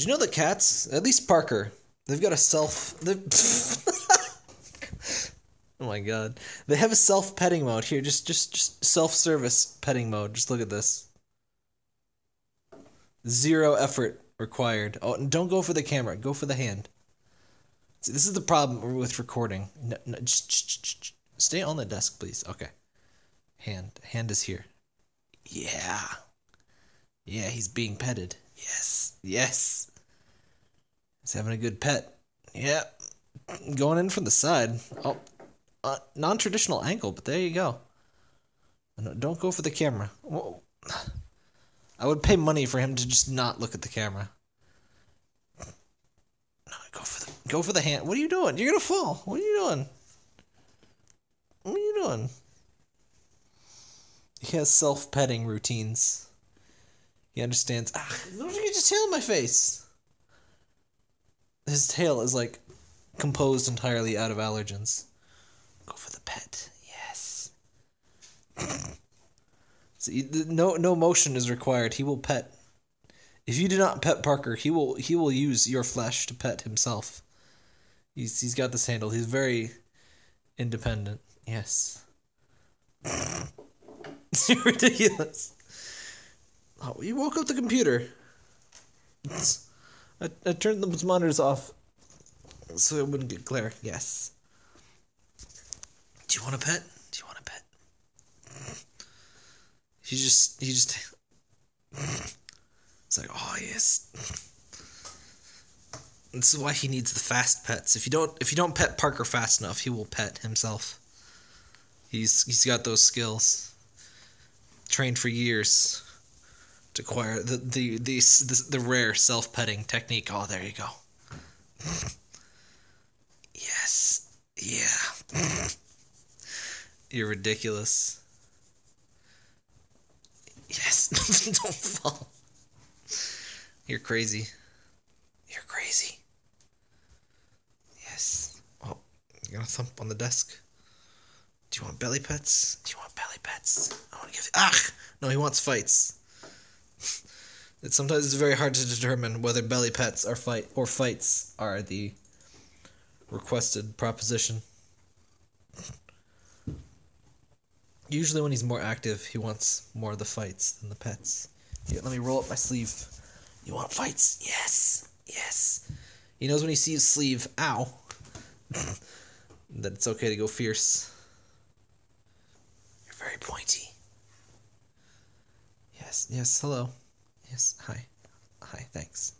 Do you know the cats, at least Parker, they've got a self. oh my god, they have a self petting mode here. Just, just, just self service petting mode. Just look at this. Zero effort required. Oh, and don't go for the camera. Go for the hand. See, this is the problem with recording. No, no, just, just, just, stay on the desk, please. Okay. Hand, hand is here. Yeah. Yeah, he's being petted. Yes, yes. He's having a good pet. Yeah. Going in from the side. Oh, uh, non traditional angle, but there you go. Don't go for the camera. Whoa. I would pay money for him to just not look at the camera. No, go for the go for the hand. What are you doing? You're gonna fall. What are you doing? What are you doing? He has self petting routines. He understands. Ah, don't you get your tail in my face? His tail is like composed entirely out of allergens. Go for the pet. Yes. See, no no motion is required. He will pet. If you do not pet Parker, he will he will use your flesh to pet himself. He's he's got this handle. He's very independent. Yes. ridiculous. Oh, you woke up the computer. I, I turned the monitors off so it wouldn't get glare. Yes. Do you want a pet? Do you want a pet? He just, he just. It's like, oh yes. This is why he needs the fast pets. If you don't, if you don't pet Parker fast enough, he will pet himself. He's he's got those skills. Trained for years to acquire the the the the, the rare self petting technique. Oh, there you go. yes, yeah. You're ridiculous. Yes, don't fall. You're crazy. You're crazy. Yes. Oh, you're gonna thump on the desk. Do you want belly pets? Do you want belly pets? I want to give. Ah, no, he wants fights. It's sometimes it's very hard to determine whether belly pets are fight or fights are the requested proposition. Usually, when he's more active, he wants more of the fights than the pets. Here, let me roll up my sleeve. You want fights? Yes, yes. He knows when he sees sleeve, ow, that it's okay to go fierce. You're very pointy. Yes, yes, hello. Yes, hi. Hi, thanks.